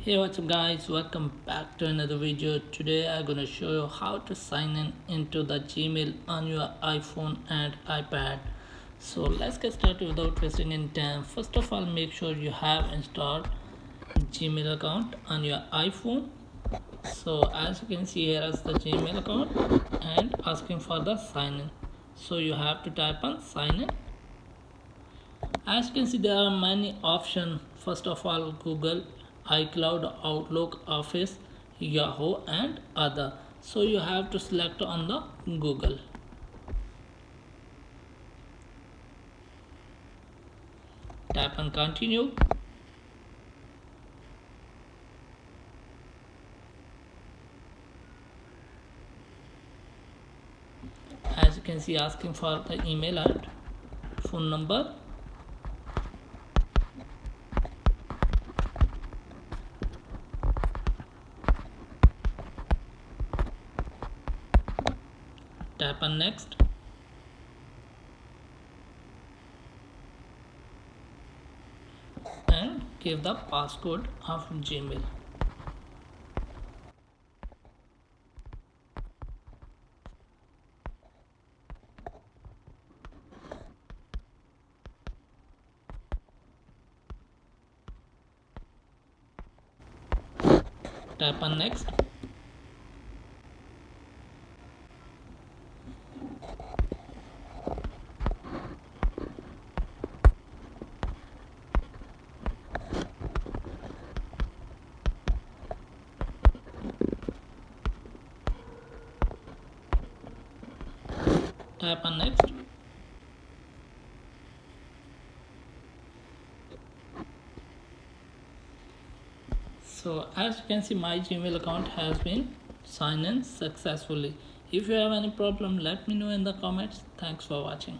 hey what's up guys? Welcome back to another video. Today i'm gonna show you how to sign in into the gmail on your iphone and ipad. So let's get started without wasting any time. First of all make sure you have installed gmail account on your iphone. So as you can see here is the gmail account and asking for the sign in. So you have to type on sign in. As you can see there are many options. First of all google icloud outlook office yahoo and other. So you have to select on the google. Tap on continue. As you can see asking for the email and phone number tap on next. And give the passcode of gmail. Tap on next tap on next so as you can see my gmail account has been signed in successfully. If you have any problem let me know in the comments. Thanks for watching